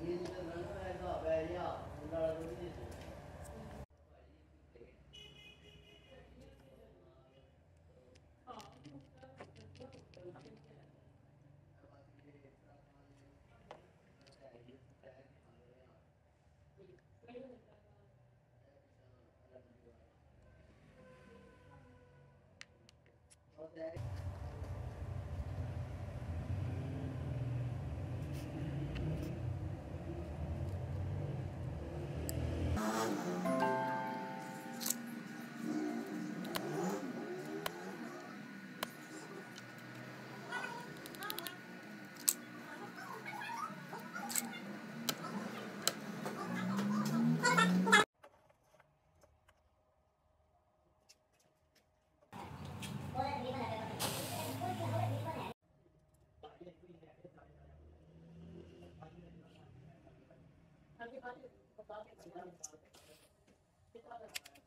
您这门外靠边要，你那儿都密着。of that. Thank you.